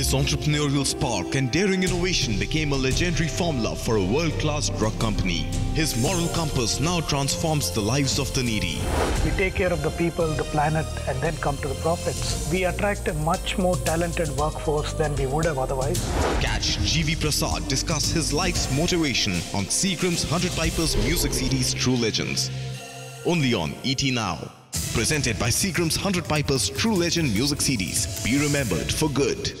His entrepreneurial spark and daring innovation became a legendary formula for a world class drug company. His moral compass now transforms the lives of the needy. We take care of the people, the planet, and then come to the profits. We attract a much more talented workforce than we would have otherwise. Catch GV Prasad discuss his life's motivation on Seagram's 100 Pipers music series True Legends. Only on ET Now. Presented by Seagram's 100 Pipers True Legend music CDs. Be remembered for good.